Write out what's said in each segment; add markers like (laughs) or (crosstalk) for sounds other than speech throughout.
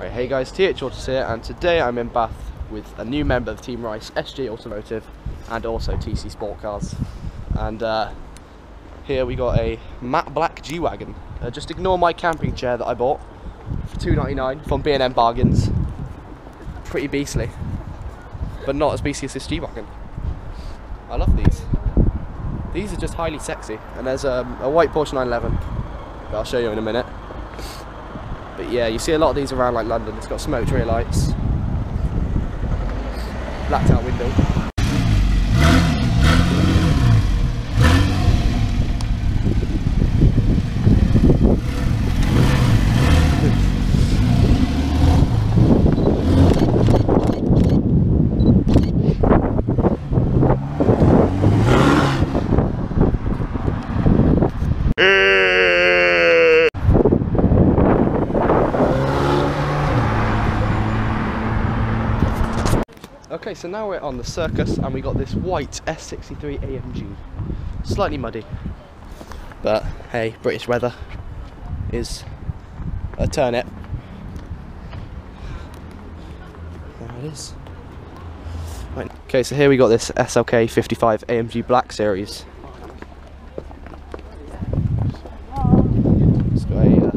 Right, hey guys, TH Autos here, and today I'm in Bath with a new member of Team Rice, SJ Automotive, and also TC Sport Cars. And uh, here we got a matte black G-Wagon. Uh, just ignore my camping chair that I bought for 2.99 from B&M Bargains. Pretty beastly, but not as beastly as this G-Wagon. I love these. These are just highly sexy, and there's um, a white Porsche 911 that I'll show you in a minute. But yeah, you see a lot of these around like London. It's got smoked rear lights, blacked out window. Okay, so now we're on the circus and we got this white S63 AMG. Slightly muddy, but hey, British weather is a turnip. There it is. Right. Okay, so here we got this SLK 55 AMG Black Series. It's got a uh,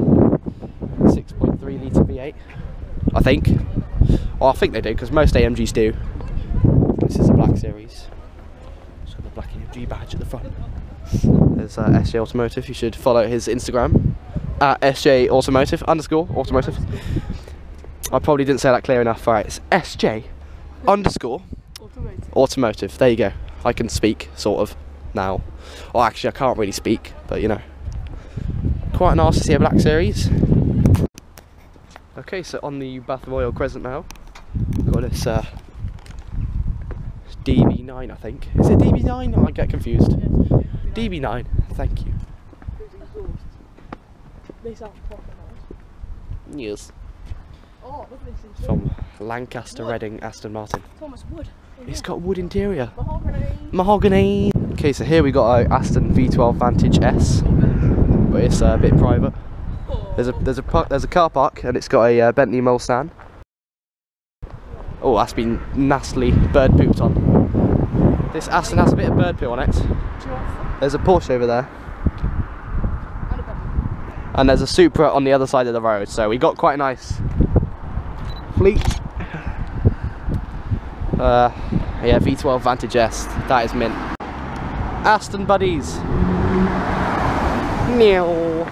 6.3 litre V8, I think. Well, I think they do because most AMGs do. This is a black series. It's got the black AMG badge at the front. There's uh, SJ Automotive. You should follow his Instagram at SJ Automotive underscore Automotive. I probably didn't say that clear enough. Right, it's SJ underscore Automotive. Automotive. There you go. I can speak sort of now. Or actually, I can't really speak, but you know, quite nice to see a black series. Okay, so on the Bath Royal Crescent now, got this uh, DB9, I think. Is it DB9? I get confused. DB9. Thank you. They sound proper nice. Yes. Oh, look at this interior. From Lancaster, Reading, Aston Martin. Thomas Wood. Oh, It's yeah. got wood interior. mahogany. Mahogany. Okay, so here we got our Aston V12 Vantage S, but it's uh, a bit private. There's a there's a there's a car park and it's got a uh, Bentley Mulsanne. Oh, that's been nastily bird pooped on. This Aston has a bit of bird poo on it. There's a Porsche over there, and there's a Supra on the other side of the road. So we got quite a nice fleet. Uh, yeah, V12 Vantage S. That is mint. Aston buddies. Meow.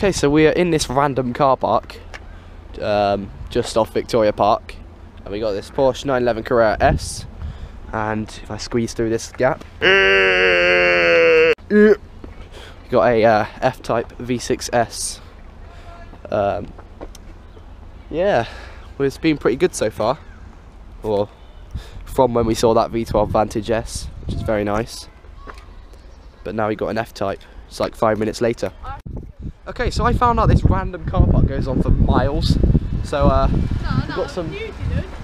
Okay, so we are in this random car park, um, just off Victoria Park, and we got this Porsche 911 Carrera S, and if I squeeze through this gap, we got a uh, F-Type V6S. Um, yeah, well, it's been pretty good so far, or from when we saw that V12 Vantage S, which is very nice. But now we got an F-Type. It's like five minutes later. Okay, so I found out this random car park goes on for miles. So, uh, No, We've got some- You didn't.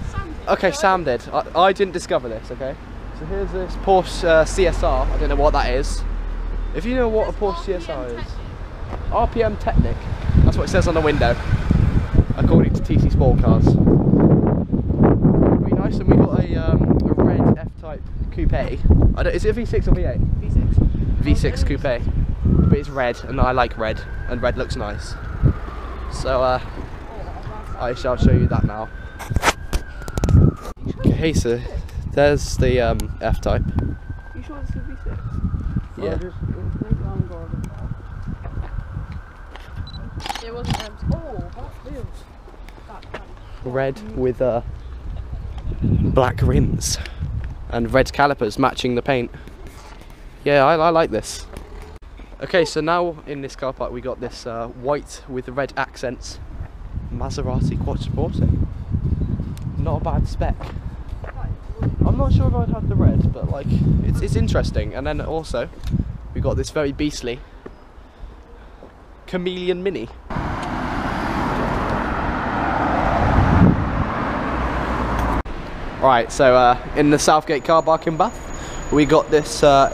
Sam did. okay, Sam did. I, I didn't discover this, okay? So here's this Porsche uh, CSR. I don't know what that is. If you know what a Porsche CSR is, RPM Technik. That's what it says on the window, according to TC Sport Cars. Pretty nice, and we got a, um, a red F-Type coupe. I don't, is it a V6 or V8? V6. V6 coupe, but it's red, and I like red, and red looks nice. So uh, I shall show you that now. Okay, so there's the um, F-Type. You sure this is V6? Yeah. It wasn't M's. Oh, black wheels. That, that. Red with uh, black rims and red calipers matching the paint. Yeah, I, I like this. Okay, so now in this car park we got this uh, white with red accents Maserati Quattroporte. Not a bad spec. I'm not sure if I'd have the red, but like it's it's interesting. And then also we got this very beastly Chameleon Mini. Right, so uh, in the Southgate car park in Bath, we got this uh,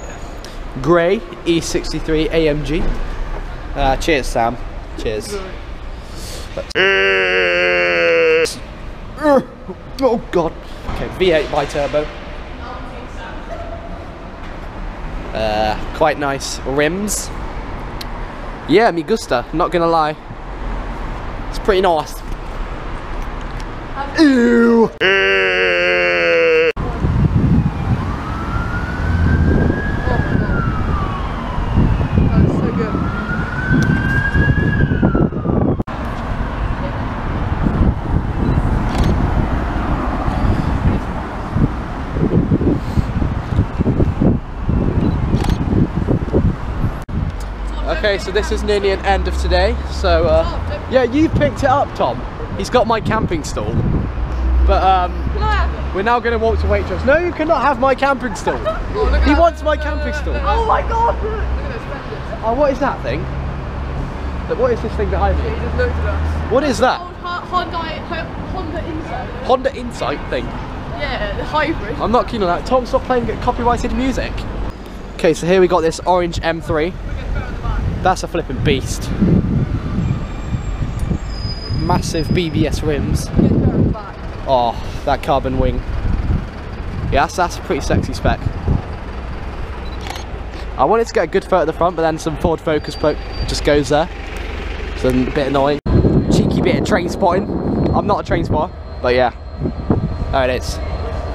grey E63 AMG. Uh, cheers, Sam. Cheers. Oh god. Okay, V8 bi-turbo. Uh, quite nice rims. Yeah, me gusta. Not gonna lie. It's pretty nice. Ew. That's so good. Okay, so this is nearly an end of today. So, uh, yeah, you picked it up, Tom. He's got my camping stool. But um, Can I have it? we're now going to walk to Waitrose. No, you cannot have my camping stool. (laughs) Oh, He wants my camping stool. Oh my god! Look at those. Oh, what is that thing? What is this thing behind me? just looked at us. What is that? Honda, Honda Insight. Honda Insight thing. Yeah, the hybrid. I'm not keen on that. Tom, stop playing copyrighted music. Okay, so here we got this orange M3. That's a flipping beast. Massive BBS rims. Oh, that carbon wing. Yeah, that's, that's a pretty sexy spec. I wanted to get a good photo at the front, but then some Ford Focus just goes there. So a bit annoying. Cheeky bit of train spotting. I'm not a train spotter, but yeah. There it is.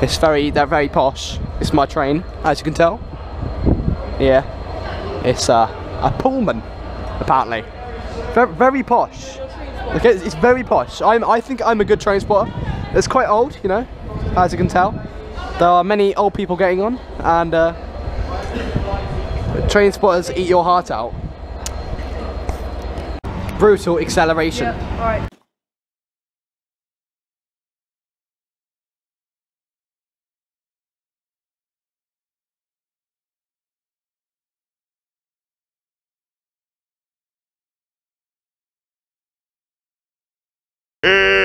It's very, they're very posh. It's my train, as you can tell. Yeah. It's uh, a Pullman, apparently. Very, very posh. Okay, it's very posh. I'm, I think I'm a good train spotter. It's quite old, you know, as you can tell. There are many old people getting on, and uh, train spotters eat your heart out. Brutal acceleration. Alright. Eh.